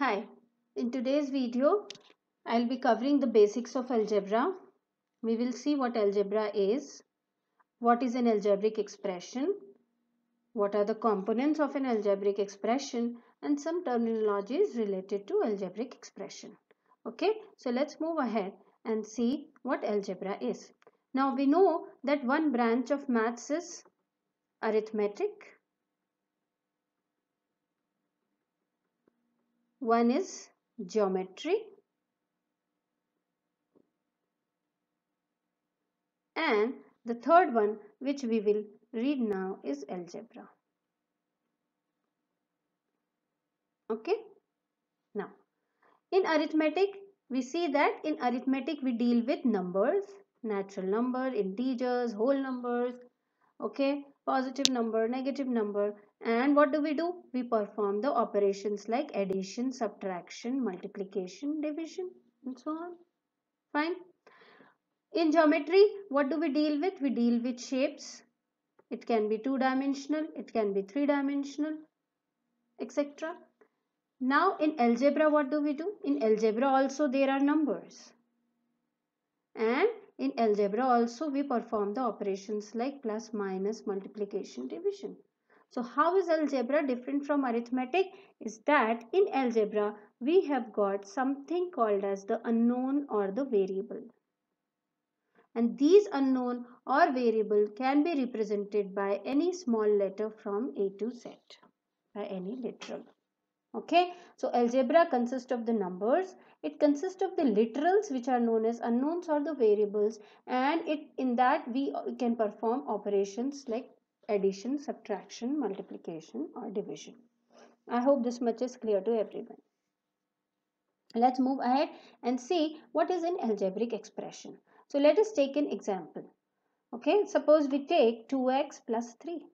Hi, in today's video, I'll be covering the basics of algebra. We will see what algebra is, what is an algebraic expression, what are the components of an algebraic expression and some terminologies related to algebraic expression. Okay, so let's move ahead and see what algebra is. Now we know that one branch of maths is arithmetic One is geometry and the third one which we will read now is algebra. Okay. Now, in arithmetic, we see that in arithmetic we deal with numbers, natural number, integers, whole numbers, okay, positive number, negative number and what do we do? We perform the operations like addition, subtraction, multiplication, division and so on. Fine. In geometry, what do we deal with? We deal with shapes. It can be two-dimensional, it can be three-dimensional, etc. Now in algebra, what do we do? In algebra also there are numbers. And in algebra also we perform the operations like plus, minus, multiplication, division. So how is algebra different from arithmetic? Is that in algebra we have got something called as the unknown or the variable. And these unknown or variable can be represented by any small letter from A to Z, by any literal. Okay, so algebra consists of the numbers. It consists of the literals which are known as unknowns or the variables and it in that we can perform operations like addition, subtraction, multiplication or division. I hope this much is clear to everyone. Let's move ahead and see what is an algebraic expression. So let us take an example. Okay, suppose we take 2x plus 3.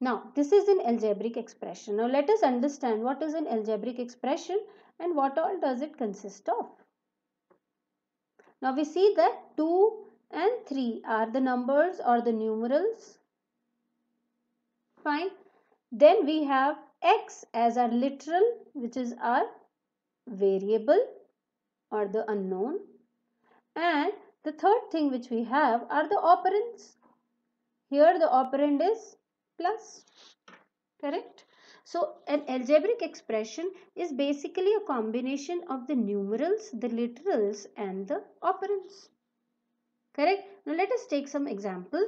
Now, this is an algebraic expression. Now, let us understand what is an algebraic expression and what all does it consist of. Now, we see that 2 and 3 are the numbers or the numerals Fine. Then we have x as our literal which is our variable or the unknown. And the third thing which we have are the operands. Here the operand is plus. Correct? So an algebraic expression is basically a combination of the numerals, the literals and the operands. Correct? Now let us take some example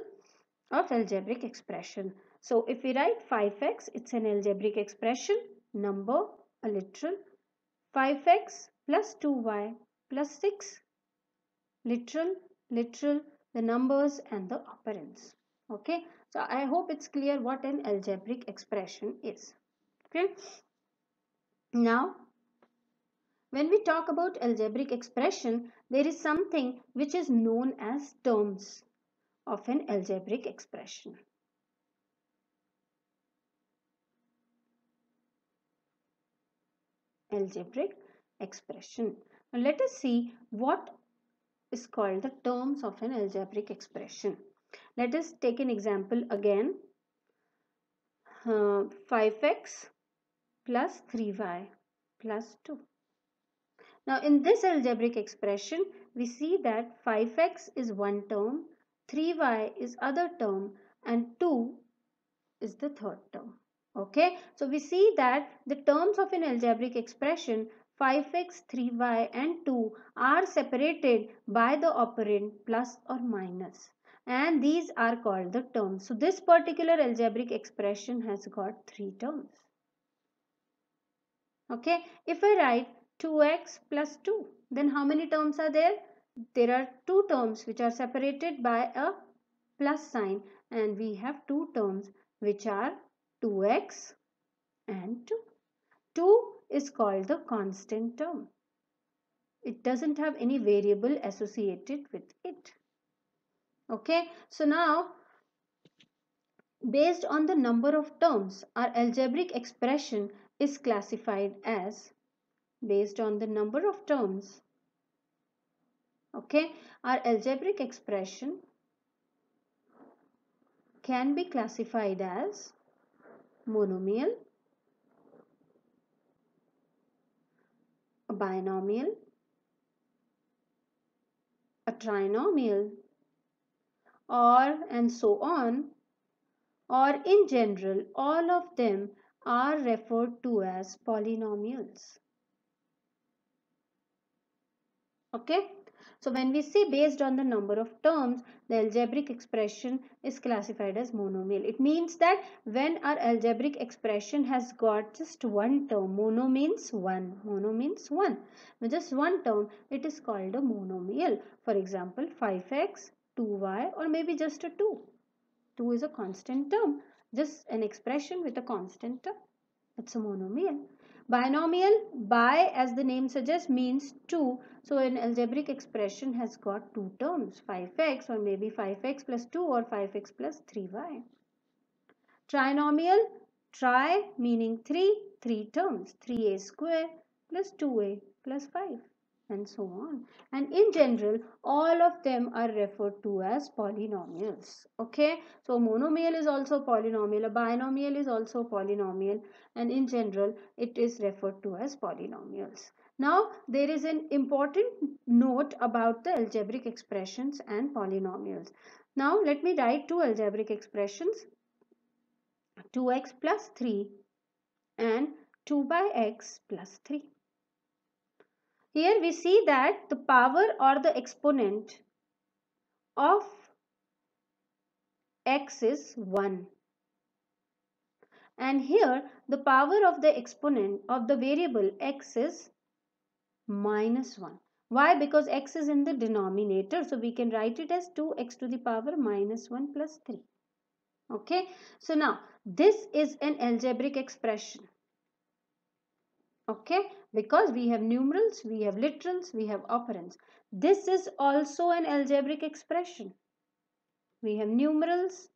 of algebraic expression. So if we write 5x, it's an algebraic expression, number, a literal. 5x plus 2y plus 6, literal, literal, the numbers and the operands. Okay, so I hope it's clear what an algebraic expression is. Okay, now when we talk about algebraic expression, there is something which is known as terms of an algebraic expression. algebraic expression. Now let us see what is called the terms of an algebraic expression. Let us take an example again. Uh, 5x plus 3y plus 2. Now in this algebraic expression, we see that 5x is one term, 3y is other term and 2 is the third term. Okay, so we see that the terms of an algebraic expression 5x, 3y and 2 are separated by the operand plus or minus and these are called the terms. So this particular algebraic expression has got three terms. Okay, if I write 2x plus 2 then how many terms are there? There are two terms which are separated by a plus sign and we have two terms which are 2x and 2. 2 is called the constant term. It doesn't have any variable associated with it. Okay, so now based on the number of terms, our algebraic expression is classified as based on the number of terms. Okay, our algebraic expression can be classified as monomial binomial, a trinomial, or and so on, or in general, all of them are referred to as polynomials. Okay. So when we say based on the number of terms, the algebraic expression is classified as monomial. It means that when our algebraic expression has got just one term, mono means one, mono means one. With just one term, it is called a monomial. For example, 5x, 2y or maybe just a 2. 2 is a constant term, just an expression with a constant term. It's a monomial. Binomial, bi as the name suggests means 2. So an algebraic expression has got two terms 5x or maybe 5x plus 2 or 5x plus 3y. Trinomial, tri meaning 3, 3 terms 3a square plus 2a plus 5 and so on. And in general, all of them are referred to as polynomials. Okay, so monomial is also polynomial, a binomial is also polynomial, and in general, it is referred to as polynomials. Now, there is an important note about the algebraic expressions and polynomials. Now, let me write two algebraic expressions 2x plus 3 and 2 by x plus 3. Here we see that the power or the exponent of x is 1. And here the power of the exponent of the variable x is minus 1. Why? Because x is in the denominator. So we can write it as 2x to the power minus 1 plus 3. Okay. So now this is an algebraic expression okay? Because we have numerals we have literals we have operands. This is also an algebraic expression. We have numerals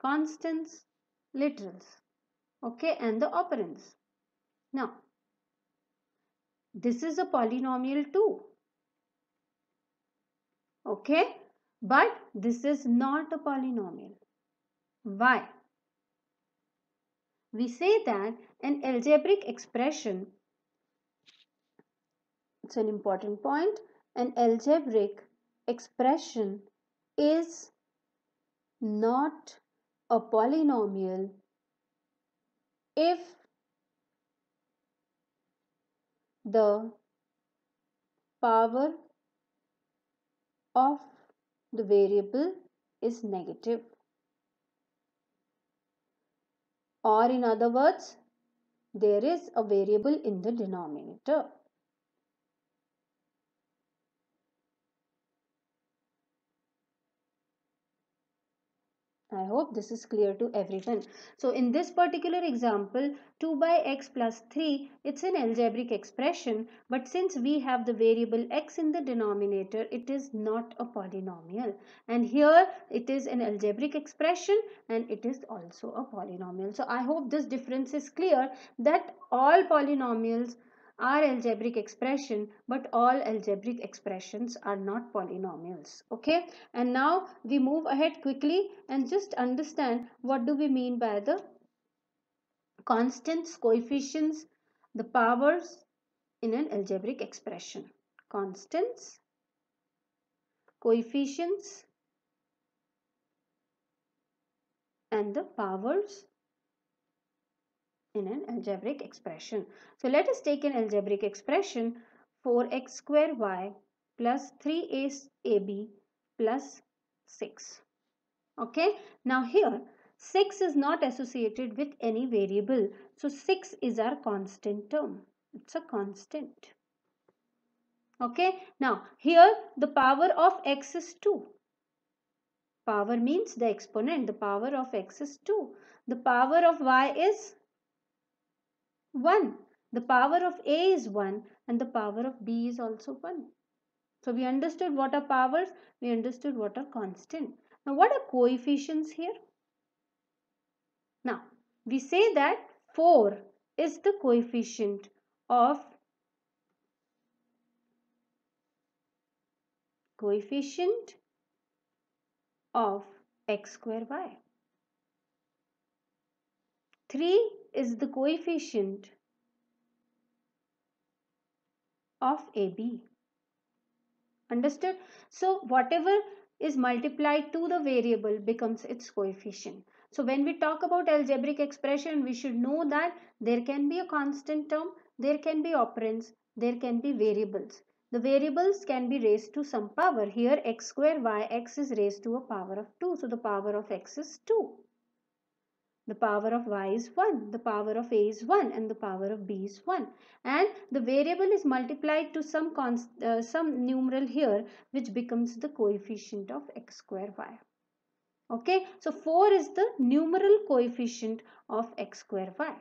constants literals. Okay? And the operands. Now this is a polynomial too. Okay? But this is not a polynomial. Why? We say that an algebraic expression, it's an important point, an algebraic expression is not a polynomial if the power of the variable is negative. or in other words there is a variable in the denominator. I hope this is clear to everyone. So in this particular example, 2 by x plus 3, it's an algebraic expression. But since we have the variable x in the denominator, it is not a polynomial. And here it is an algebraic expression and it is also a polynomial. So I hope this difference is clear that all polynomials are algebraic expression but all algebraic expressions are not polynomials okay? And now we move ahead quickly and just understand what do we mean by the constants coefficients the powers in an algebraic expression. Constants coefficients and the powers in an algebraic expression. So let us take an algebraic expression 4x square y plus 3ab plus 6. Okay. Now here 6 is not associated with any variable. So 6 is our constant term. It's a constant. Okay. Now here the power of x is 2. Power means the exponent. The power of x is 2. The power of y is 1. The power of A is 1 and the power of B is also 1. So we understood what are powers, we understood what are constant. Now what are coefficients here? Now we say that 4 is the coefficient of coefficient of x square y. 3 is the coefficient of AB. Understood? So whatever is multiplied to the variable becomes its coefficient. So when we talk about algebraic expression, we should know that there can be a constant term, there can be operands, there can be variables. The variables can be raised to some power. Here x square y, x is raised to a power of 2. So the power of x is 2. The power of y is 1, the power of a is 1 and the power of b is 1. And the variable is multiplied to some, uh, some numeral here which becomes the coefficient of x square y. Okay, so 4 is the numeral coefficient of x square y.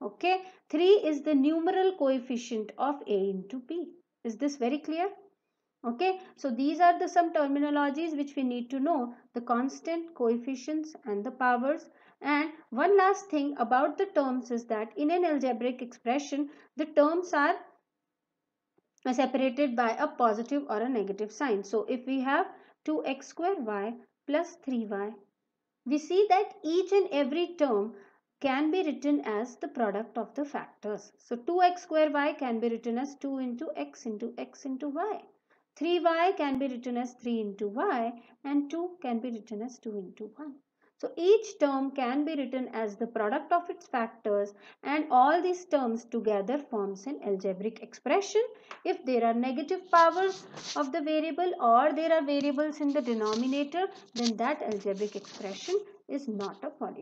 Okay, 3 is the numeral coefficient of a into b. Is this very clear? Okay, so these are the some terminologies which we need to know. The constant, coefficients and the powers. And one last thing about the terms is that in an algebraic expression, the terms are separated by a positive or a negative sign. So if we have 2x square y plus 3y, we see that each and every term can be written as the product of the factors. So 2x square y can be written as 2 into x into x into y. 3y can be written as 3 into y and 2 can be written as 2 into 1. So each term can be written as the product of its factors and all these terms together forms an algebraic expression. If there are negative powers of the variable or there are variables in the denominator then that algebraic expression is not a polynomial.